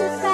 are